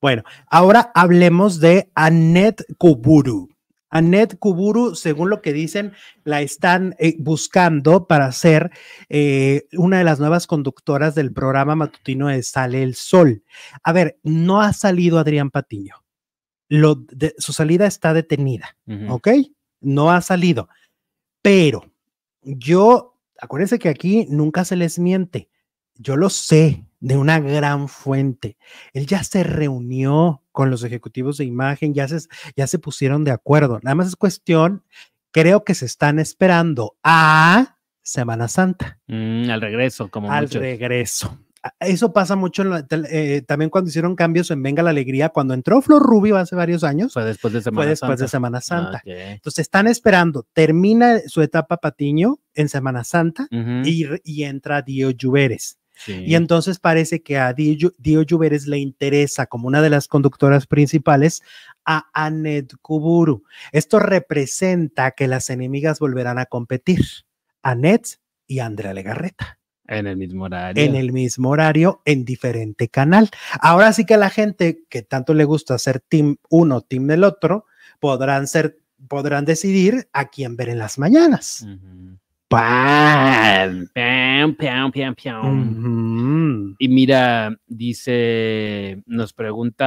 Bueno, ahora hablemos de Annette Kuburu. Annette Kuburu, según lo que dicen, la están eh, buscando para ser eh, una de las nuevas conductoras del programa matutino de Sale el Sol. A ver, no ha salido Adrián Patiño. Lo de, su salida está detenida. ¿ok? No ha salido. Pero yo, acuérdense que aquí nunca se les miente. Yo lo sé de una gran fuente. Él ya se reunió con los ejecutivos de imagen, ya se, ya se pusieron de acuerdo. Nada más es cuestión, creo que se están esperando a Semana Santa, Mm, al regreso, como al muchos. regreso. Eso pasa mucho en la eh, también cuando hicieron cambios en Venga la Alegría, cuando entró Flor Rubio hace varios años, Fue después de Semana fue después de Santa. Semana Ah, Santa. Entonces están esperando, termina su etapa Patiño en Semana Santa y, y entra Dio Lluveres. Sí. Y entonces parece que a Dio, Dio Lluveres le interesa como una de las conductoras principales a Annette Kuburu. Esto representa que las enemigas volverán a competir. Annette y Andrea Legarreta En el mismo horario. en el mismo horario en diferente canal. Ahora sí que la gente que tanto le gusta ser team uno, team del otro, podrán ser podrán decidir a quién ver en las mañanas. ¡Pam! Piam, piam, piam, piam. Ujú. Y mira, dice, nos pregunta